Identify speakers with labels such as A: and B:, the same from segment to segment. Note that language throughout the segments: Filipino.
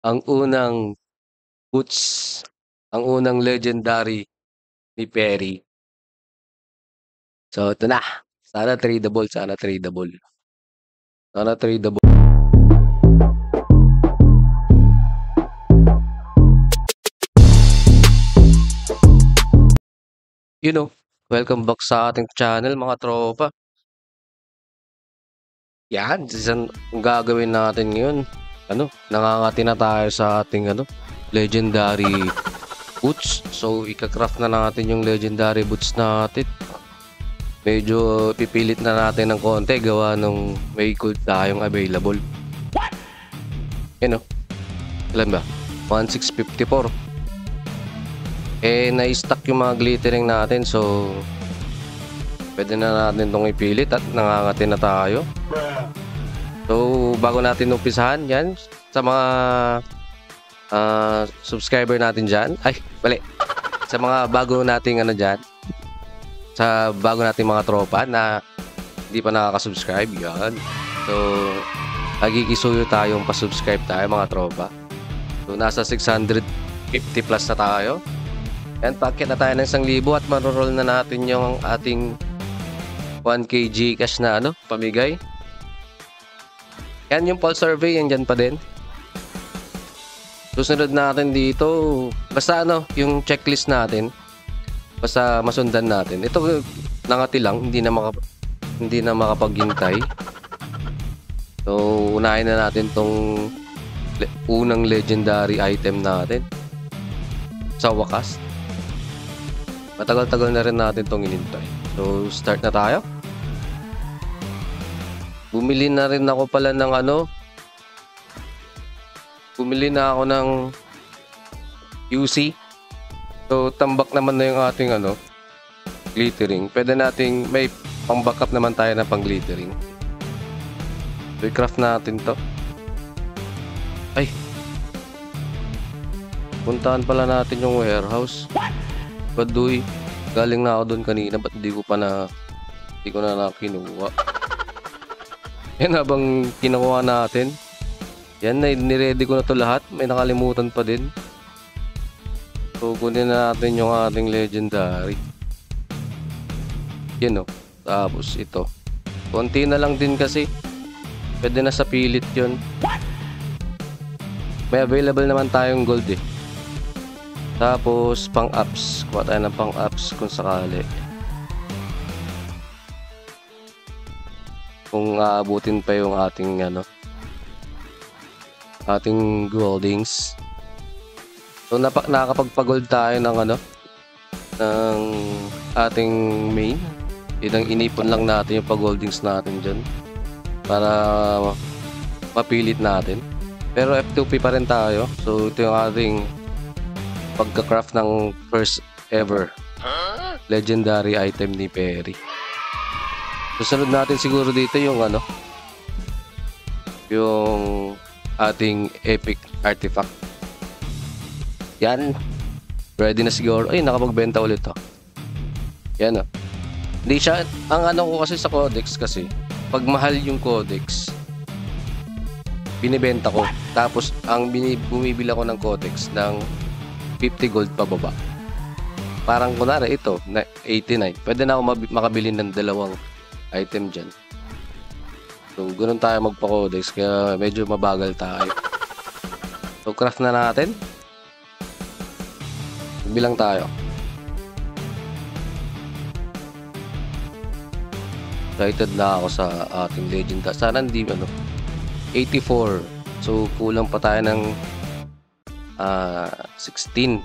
A: ang unang boots, ang unang legendary ni Perry. So, ito na. Sana tradable, sana tradable. Sana tradable. You know, welcome back sa ating channel mga tropa. Yan, isang ang gagawin natin ngayon. Ano, nangangati na tayo sa ating ano, legendary boots. So, ika-craft na natin yung legendary boots natin. Medyo pipilit na natin ng konti gawa nung may gold tayong available. What? Yan o. Alam ba? 1654. Eh, na-stack yung mga glittering natin. So, pwede na natin itong ipilit at nangangati na tayo. So, bago natin umpisahan yan, sa mga uh, subscriber natin dyan, ay, bali, sa mga bago nating ano dyan, sa bago nating mga tropa na hindi pa nakaka-subscribe, yan. So, nagkikisuyo tayong pa-subscribe tayo mga tropa. So, nasa 650 plus na tayo. Yan, packet na tayo ng 1,000 at maroroll na natin yung ating 1k Gcash na ano, pamigay. Yan yung pulse survey, yan dyan pa din. Susunod natin dito, basta ano, yung checklist natin, basta masundan natin. Ito, nangati lang, hindi na, maka, hindi na makapaghintay. So, unahin na natin tong le- unang legendary item natin. Sa wakas. Matagal-tagal na rin natin tong inintay. So, start na tayo. Bumili na rin ako pala ng ano. Bumili na ako ng UC. So, tambak naman na yung ating ano, glittering. Pwede nating may pang backup naman tayo na pang glittering. So, i-craft natin to. Ay. Puntahan pala natin yung warehouse. Baduy. Galing na ako doon kanina. Ba't di ko pa na di ko na nakinuha. Yan habang kinuha natin. Yan na, niready ko na to lahat. May nakalimutan pa din. So, kunin na natin yung ating legendary. Yan o. Tapos ito. Konti na lang din kasi. Pwede na sa pilit yun. May available naman tayong gold eh. Tapos, pang ups. Kuha tayo ng pang ups kung sakali. Kung aabutin pa yung ating ano ating goldings. So, napa, nakakapagpagold tayo ng ano ng ating main. Yun inipon lang natin yung pag-goldings natin dyan para mapilit natin. Pero F2P pa rin tayo. So, ito yung ating pagka-craft ng first ever legendary item ni Perry. Susunod natin siguro dito yung ano yung ating epic artifact. Yan. Ready na siguro. Ay, nakapagbenta ulit to. Yan o. Oh. Hindi siya, ang ano ko kasi sa codex kasi, pag mahal yung codex, binibenta ko. Tapos, ang bumibili ako ng codex ng 50 gold pababa. Parang kunwari ito, na 89. Pwede na ako makabili ng dalawang item dyan. So, ganun tayo magpa-codex kaya medyo mabagal tayo. So, craft na natin. Bilang tayo. Excited na ako sa ating legend. Sana hindi ano. 84. So, kulang pa tayo ng uh, 16.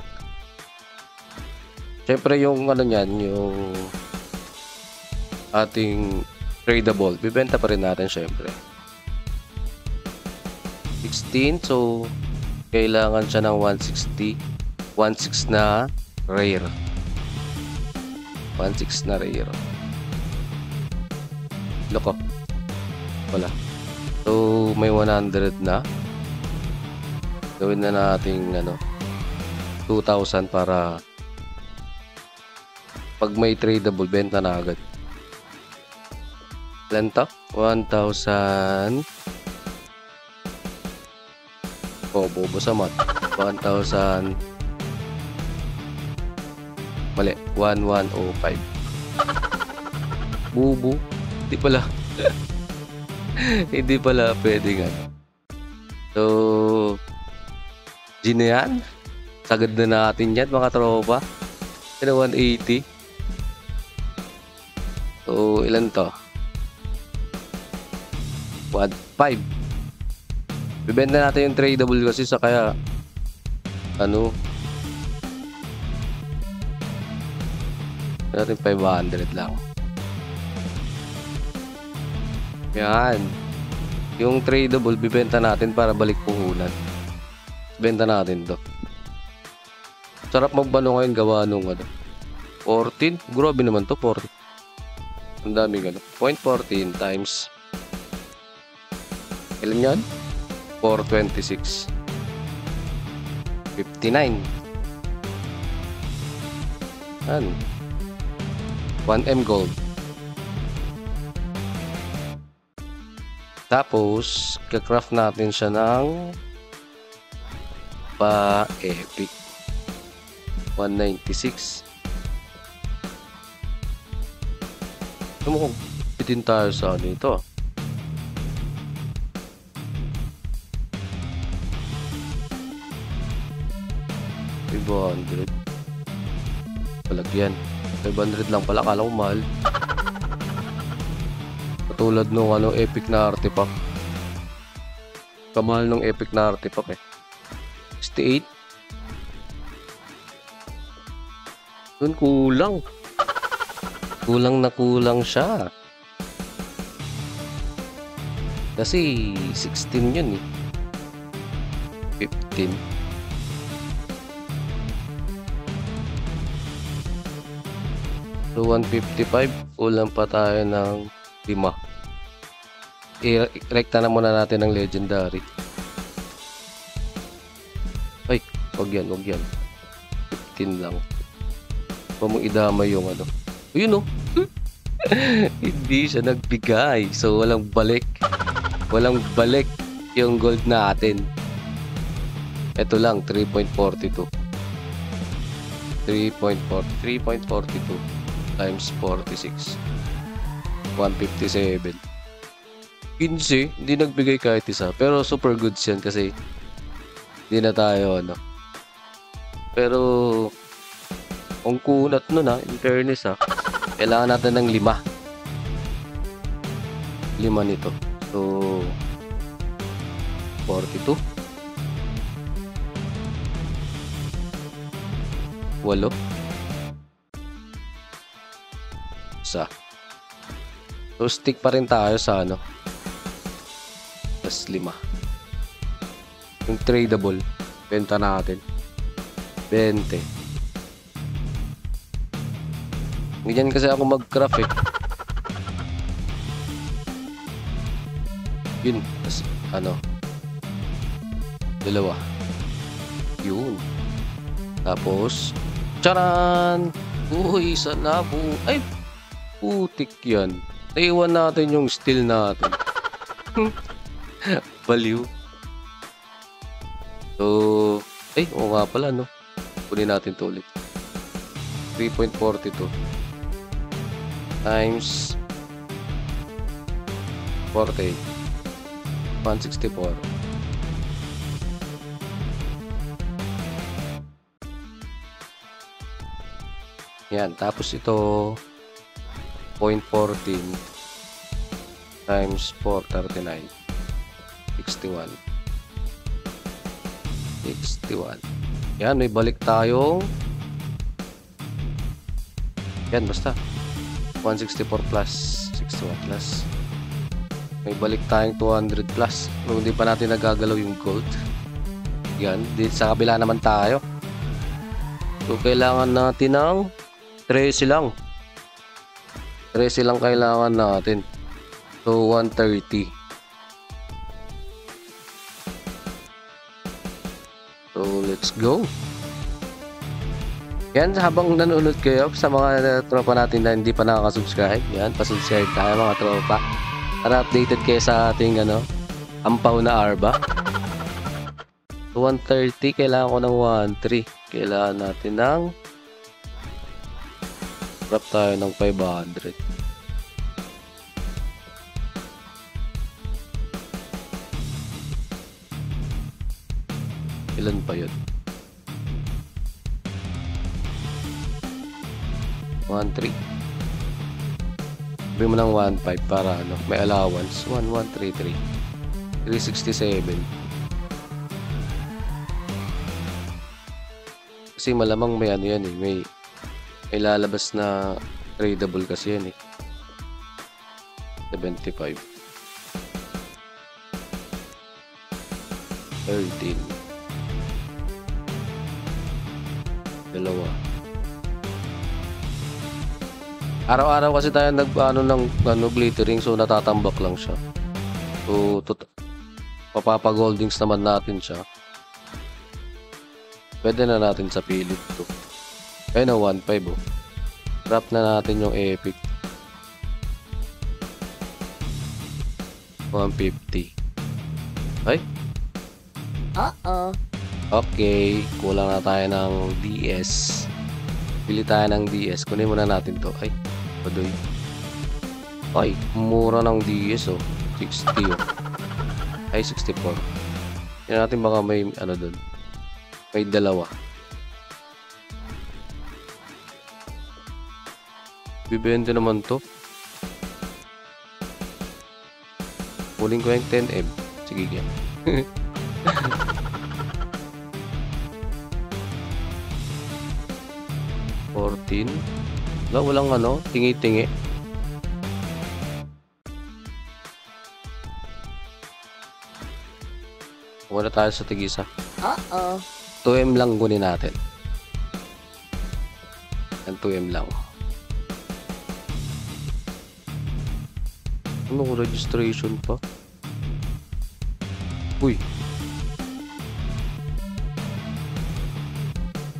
A: Siyempre yung ano niyan, yung ating tradable, bibenta pa rin natin syempre. 16, so kailangan siya ng 160. 16 na rare. 16 na rare. Loko. Wala. So, may 100 na. Gawin na natin ano 2,000 para pag may tradable, benta na agad. Ilan to? 1,000 1,000 Oh, bobo sa mat. 1,000. Mali. 1,105. Bubo. Hindi pala. Hindi pala pwede nga. So, G na yan. Sagad na natin yan mga tropa. Pero 180. So, ilan to? 1.5. Bibenta natin yung tradable kasi sa kaya ano natin 500 lang. Yan. Yung tradable, bibenta natin para balik puhunan. Benta natin to. Sarap magbalo ngayon gawa nung ano. 14? Grabe naman to, 14. Ang dami gano. 0.14 times Ilan yun? 426. 59. Yan. 1M gold. Tapos, kakraft natin siya ng pa-epic. 196. Ano mo kung bitin tayo sa ano ito ah. 500 palagyan 500 lang pala kala ko mahal katulad nung ano epic na artifact kamahal nung epic na artifact eh 68 Yun, kulang. Kulang na kulang siya. Kasi 16 yun eh. 15. So 155, kulang pa tayo ng 5. I-rekta na muna natin ng legendary. Ay, wag yan, wag yan. 15 lang. Huwag mong idamay yung ano. Ayun oh. Hindi siya nagbigay. So walang balik. Walang balik yung gold natin. Ito lang, 3.42. 3.4 3.42 times 46 157 15 hindi nagbigay kahit isa. Pero super goods yan kasi hindi na tayo ano. Pero kung kunat nun ha in fairness ha kailangan natin ng lima. Lima nito. So 42 walo isa. So stick pa rin tayo sa ano plus lima. Yung tradable benta natin. 20 ganyan kasi ako mag craft eh. Yun tas, ano dalawa. Yun. Tapos charan uy isa na po. Ay putik yan. Naiwan natin yung steel natin. Baliw. So ay oo nga pala no? Kunin natin to ulit. 3.42 times 40 164 yan tapos ito 0.14 times 439 61 61 yan may balik tayong yan basta. 164 plus 61 plus. May balik tayong 200 plus. Kung hindi pa natin nagagalaw yung gold. Yan dito sa kabila naman tayo. So kailangan natin ng 13 lang 13 lang kailangan natin so 130 so let's go yan, habang nanonood kayo sa mga tropa natin na hindi pa nakaka-subscribe, yan, pa-subscribe tayo mga tropa. Para updated kayo sa ating ano, ampaw na Arba. 130, kailangan ko ng 1.3. Kailangan natin ng Wrap tayo ng 500. Ilan pa yun? 1.3 Sabi mo ng 1.5 para ano, may allowance. 1.133 367 Kasi malamang may ano yan eh, may may lalabas na tradable kasi yan eh. 75 13 dalawa. Araw-araw kasi tayo nag ano ng ano glittering so natatambak lang siya. So tut papapagoldings naman natin siya. Pwede na natin sa pilit to. Ayun na 1.5 oh. Wrap na natin yung epic. 150 ay?
B: Uh-oh.
A: Okay, kulang na tayo ng DS. Pili tayo ng DS. Kunin muna natin to. Ay, padoy. Ay, mura ng DS oh. 60 oh. Ay, 64. Yan natin baka may ano dun. May dalawa. Bibente naman to. Kunin ko yung 10M. Sige, yan. Fourteen. Wala, walang ano, tingi-tingi. Wala tayo sa tigisa.
B: Uh-oh.
A: 2M lang kunin natin. Yan 2M lang. Ano ko registration pa? Uy.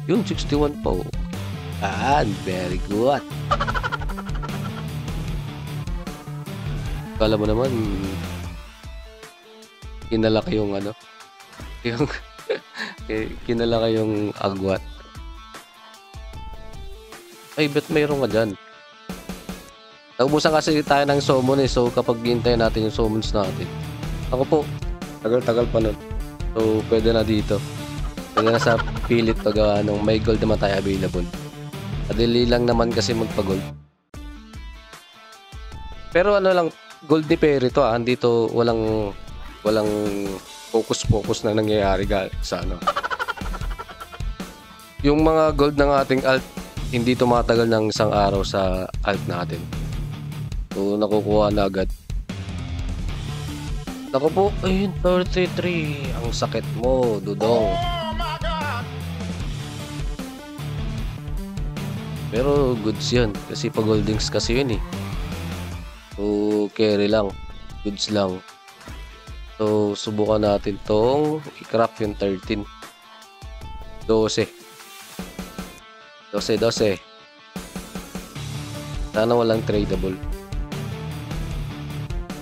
A: Yun, 61 pa oh. Ah, very good. Kala mo naman, kinalaki yung ano, yung, kinalaki yung agwat. Ay, bet mayroon ka dyan. Naubusan kasi tayo ng summon eh, so kapag hintayin natin yung summons natin. Ako po, tagal-tagal pa nun. So, pwede na dito. Pwede na sa pilit pag uh, anong may gold naman tayo available. Madali lang naman kasi magpa-gold. Pero ano lang, gold ni Perry to ah. Andito walang walang focus-focus na nangyayari sa ano. Yung mga gold ng ating alt, hindi tumatagal ng isang araw sa alt natin. So, nakukuha na agad. Naku po, ayun, 33. Ang sakit mo, Dudong. Pero goods yun. Kasi pag holdings kasi yun eh. So, carry lang. Goods lang. So, subukan natin tong i-craft yung 13. 12. 12, 12. Sana walang tradable.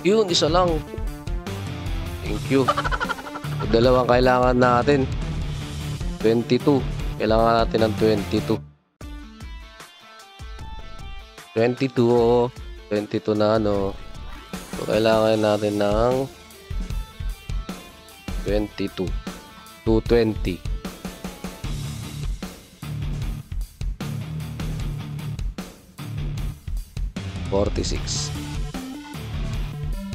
A: Yun, isa lang. Thank you. Dalawang kailangan natin. 22. Kailangan natin ng 22. 22 oo. 22 na ano. So, kailangan natin ng 22. 220. Forty-six.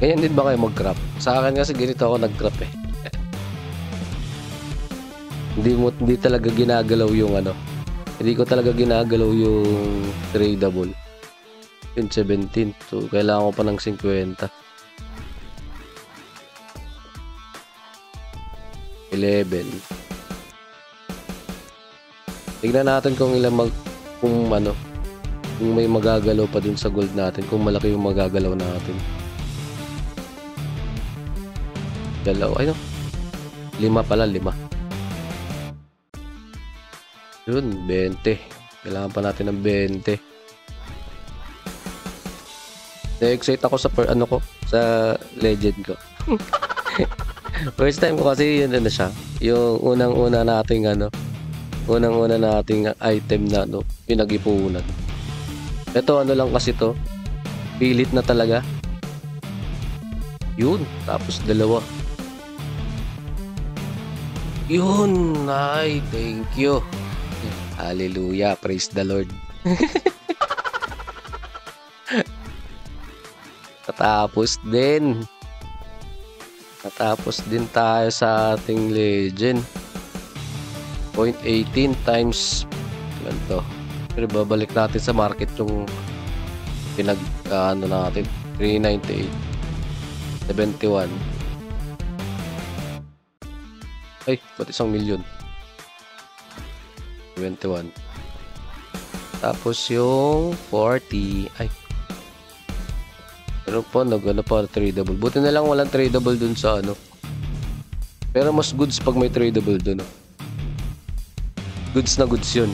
A: Ganyan din ba kayo mag-crop? Sa akin kasi ganito ako nag-crop eh. hindi mo hindi talaga ginagalaw yung ano. Hindi ko talaga ginagalaw yung tradable. Yung 17. So, kailangan ko pa ng 50. 11. Tignan natin kung ilang mag kung ano kung may magagalaw pa dun sa gold natin kung malaki yung magagalaw natin dalaw ay no lima pala lima yun 20 kailangan pa natin ng 20 na-excite ako sa per, ano ko sa legend ko First time ko kasi yun ano siya. Yung unang-una nating ano. Unang-una nating item na ano, pinag-ipunan. Ito ano lang kasi to. Pilit na talaga. Yun. Tapos dalawa. Yun. Ay, thank you. Hallelujah. Praise the Lord. Katapos din. Katapos din tayo sa ating legend. 0.18 times ilan to? Pero babalik natin sa market yung pinag uh, ano natin 398 71 ay ba't isang milyon 71 tapos yung 40 ay pero po nag ano pa tradable buti na lang walang tradable dun sa ano pero mas goods pag may tradable dun no? goods na goods yun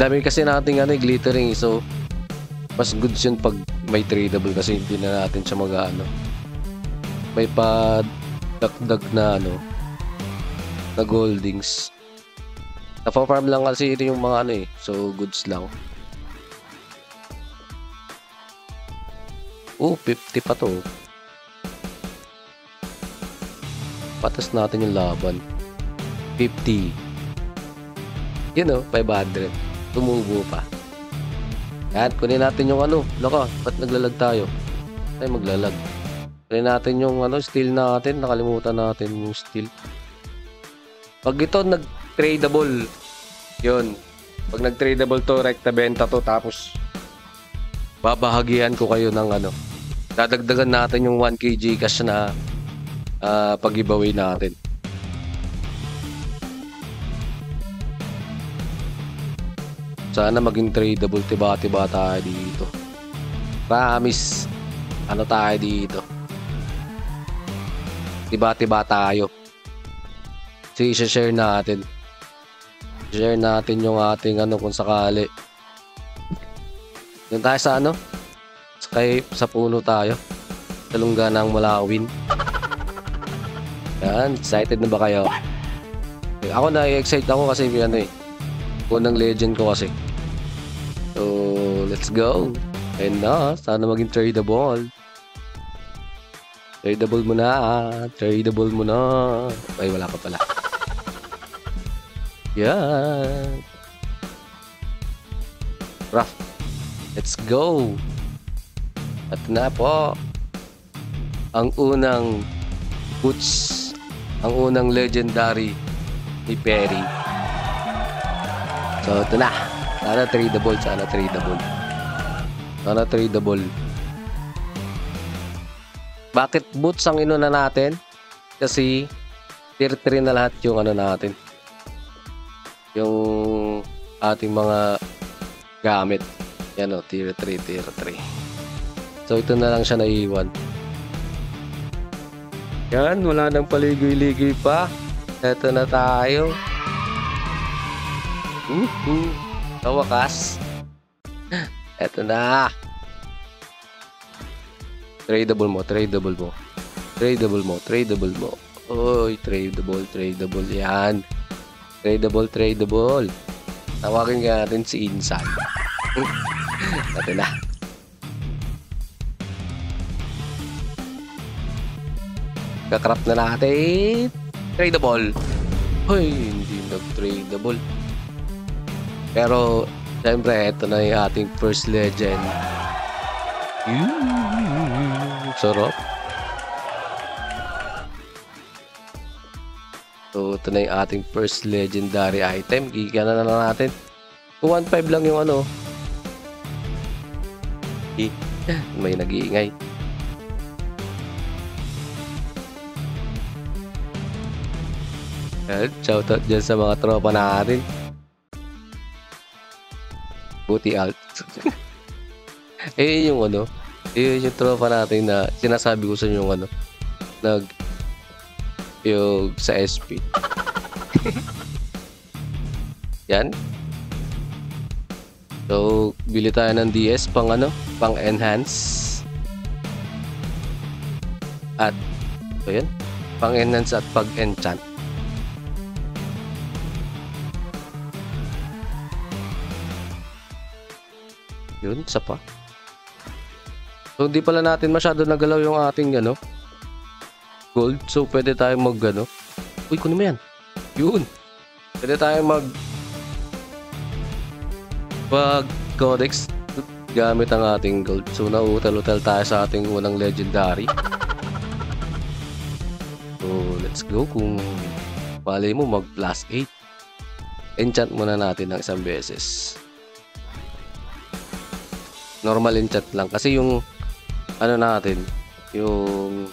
A: dami kasi nating ano glittering so mas goods yun pag may tradable kasi hindi na natin siya mag ano may pa dagdag na ano na goldings Nafa-farm lang kasi ito yung mga ano eh. So, goods lang. Oh, 50 pa to. Patas natin yung laban. 50. Yun know, 500. Tumubo pa. Yan, kunin natin yung ano. Laka, ba't naglalag tayo? Ay, maglalag. Kunin natin yung ano, steel natin. Nakalimutan natin yung steel. Pag ito nag-tradable, yun. Pag nag-tradable to, rekta benta to, tapos babahagian ko kayo ng ano. Dadagdagan natin yung 1 kg cash na uh, pag-giveaway natin. Sana maging tradable tiba-tiba tayo dito. Promise. Ano tayo dito? Tiba-tiba tayo. Sige, share natin. Share natin yung ating ano kung sakali. Doon tayo sa ano? Kay, sa puno tayo. Sa lungga ng Mulawin. Yan, excited na ba kayo? Okay, ako na excite ako kasi ano eh. Unang legend ko kasi. So, let's go. Ayun na, sana maging tradable. Tradable mo na, tradable mo na. Ay, wala pa pala. Yan. Rough. Let's go. At na po. Ang unang boots. Ang unang legendary ni Perry. So, ito na. Sana tradable. Sana tradable. Sana tradable. Bakit boots ang inuna natin? Kasi tier 3 na lahat yung ano natin yung ating mga gamit. Yan o, tier 3, tier 3. So, ito na lang siya naiwan. Yan, wala nang paligoy-ligoy pa. Ito na tayo. Woohoo! Sa wakas. Ito na. Tradable mo, tradable mo. Tradable mo, tradable mo. Oy, tradable, tradable. Yan. Tradable, tradable. Tawagin nga natin si Insan. Ito na. Kakrap na natin. Tradable. Hoy, hindi nag-tradable. Pero, syempre, ito na yung ating first legend. Sarap. So, ito na yung ating first legendary item. Giga na lang natin. 215 lang yung ano. Eh, may nag-iingay. Shoutout dyan sa mga tropa natin. Buti alt. eh, yung ano. Eh, yung tropa natin na sinasabi ko sa inyo yung ano. Nag yung sa SP. Yan. So, bili tayo ng DS pang ano, pang enhance. At, so yan. pang-enhance at pag-enchant. Yun, isa pa. So, hindi pala natin masyado nagalaw yung ating, ano, gold. So, pwede tayong mag, ano, uy, kunin mo yan. Yun. Pwede tayong mag, pag codex gamit ang ating gold. So, nauutal-utal tayo sa ating unang legendary. So, let's go. Kung pali mo, mag plus 8. Enchant muna natin ng isang beses. Normal enchant lang. Kasi yung, ano natin, yung,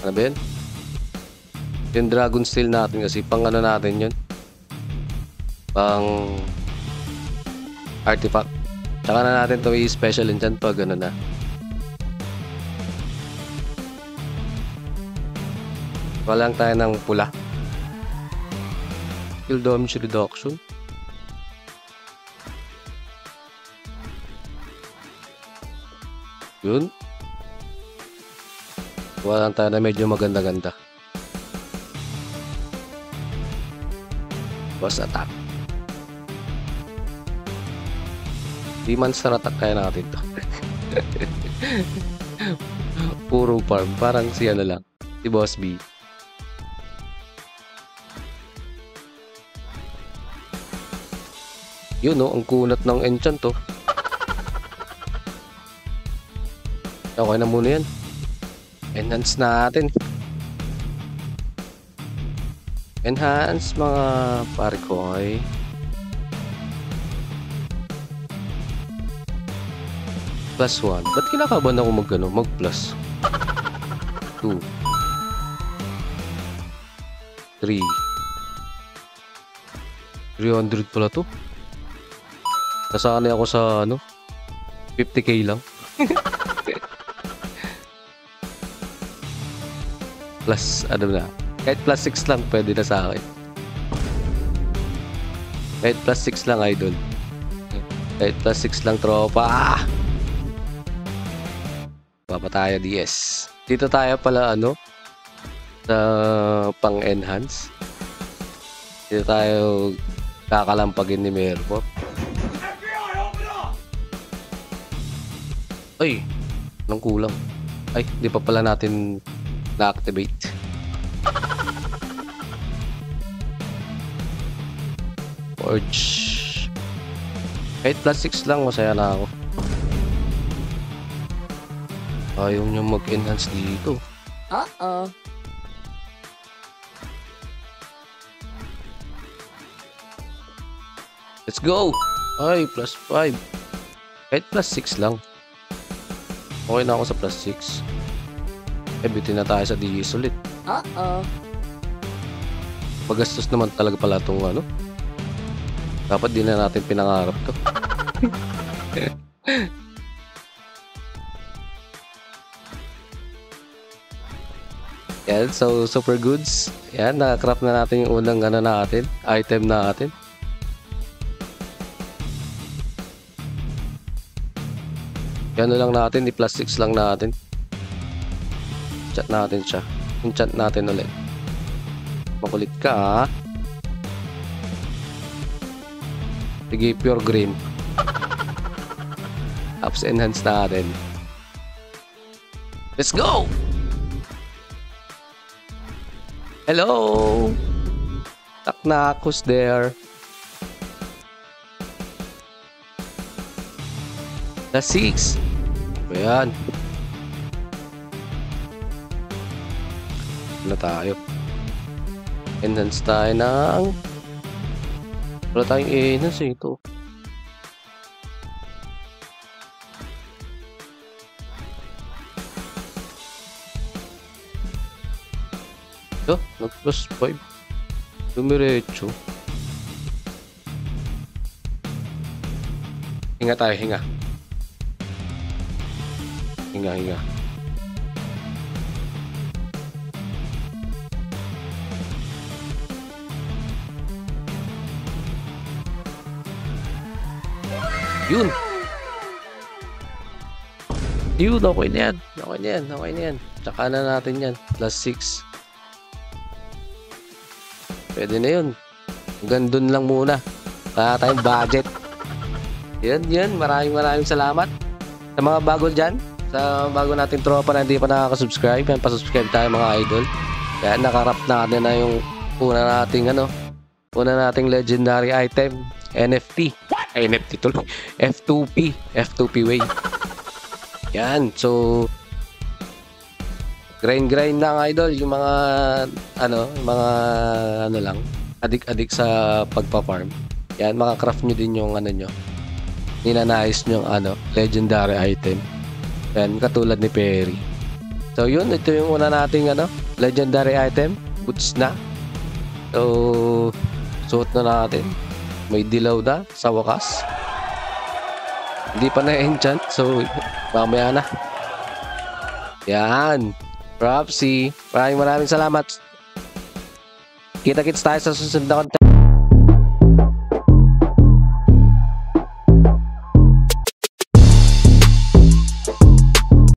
A: ano ba yun? Yung dragon steel natin kasi, pang ano natin yun? Pang, artifact. Tsaka na natin to i-special enchant pag ano na. Walang tayo ng pula. Skill damage reduction. Yun. Walang tayo na medyo maganda-ganda. Boss attack. Di monster attack kaya natin to. Puro farm. Parang si ano lang. Si Boss B. Yun no, ang kunat ng enchant to. Okay na muna yan. Enhance natin. Enhance mga pare ko ay plus 1. Ba't kinakaban ako mag, ano, mag plus? 2 3 300 pala to. Nasanay ako sa ano 50k lang. plus ano na. Kahit plus 6 lang pwede na sa akin. Kahit plus 6 lang idol. Kahit plus 6 lang tropa. Papa tayo DS. Dito tayo pala ano sa pang-enhance. Dito tayo kakalampagin ni Merpo. Ay, nang kulang. Ay, di pa pala natin na-activate. Forge. Kahit plus 6 lang, masaya na ako. Ayaw niya mag-enhance dito.
B: Uh-oh.
A: Let's go! Ay, plus 5. Kahit plus 6 lang. Okay na ako sa plus 6. Eh, bitin na tayo sa DS ulit.
B: Uh-oh.
A: Magastos naman talaga pala itong ano. Dapat di na natin pinangarap to. Yan, so super goods. Yan, nakakrap na natin yung unang ano natin, item natin. Yan lang natin, 6 lang natin. Chat natin siya. Enchant natin ulit. Makulit ka ha. Sige, pure green. Tapos enhance natin. Let's go! Hello! Taknak, who's there? The 6. Ayan. Ano tayo? Enhance tayo ng... Wala tayong enhance eh, ito. Ito, nag plus 5. Dumiretso. Hinga tayo, hinga. Hinga, hinga. Yun! Yun, okay na yan. Okay na yan, okay na yan. Tsaka na natin yan. Plus 6. Pwede na yun. Hanggang lang muna. Kaya tayong budget. Yan, yan. Maraming maraming salamat. Sa mga bago dyan, sa bago nating tropa na hindi pa nakaka-subscribe, yan, pasubscribe tayo mga idol. Yan, nakarap natin na yung una nating ano, una nating legendary item, NFT. Ay, NFT tuloy. F2P. F2P way. Yan, so grind-grind lang idol yung mga ano, yung mga ano lang, adik-adik sa pagpa-farm. Yan, makaka-craft nyo din yung ano nyo. Ninanais nyo yung ano, legendary item. Yan, katulad ni Perry. So yun, ito yung una nating ano, legendary item. Boots na. So, suot na natin. May dilaw na sa wakas. Hindi pa na-enchant. So, mamaya na. Yan. Propsy. Maraming maraming salamat. Kita-kits tayo sa susunod na content.